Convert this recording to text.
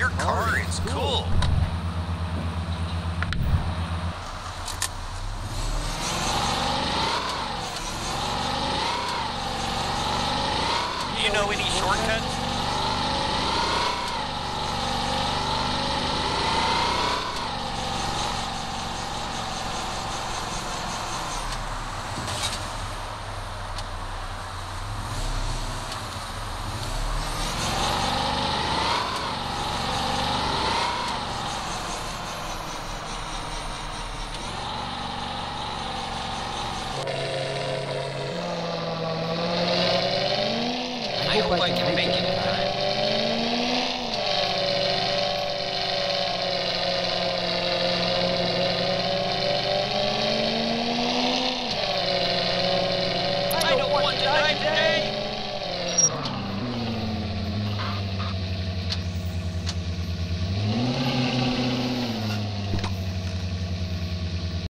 your oh, car is cool. Do you know any oh, shortcuts? I hope I can make it in time. I don't want to die today!